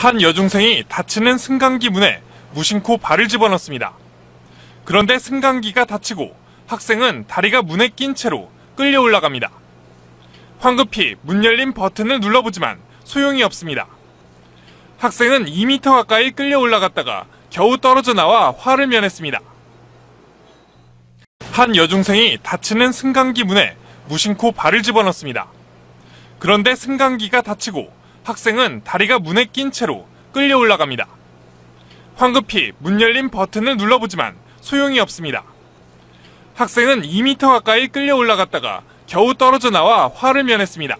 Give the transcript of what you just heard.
한 여중생이 다치는 승강기 문에 무심코 발을 집어넣습니다. 그런데 승강기가 닫히고 학생은 다리가 문에 낀 채로 끌려 올라갑니다. 황급히 문 열린 버튼을 눌러보지만 소용이 없습니다. 학생은 2m 가까이 끌려 올라갔다가 겨우 떨어져 나와 화를 면했습니다. 한 여중생이 닫히는 승강기 문에 무심코 발을 집어넣습니다. 그런데 승강기가 닫히고 학생은 다리가 문에 낀 채로 끌려 올라갑니다. 황급히 문 열린 버튼을 눌러보지만 소용이 없습니다. 학생은 2m 가까이 끌려 올라갔다가 겨우 떨어져 나와 화를 면했습니다.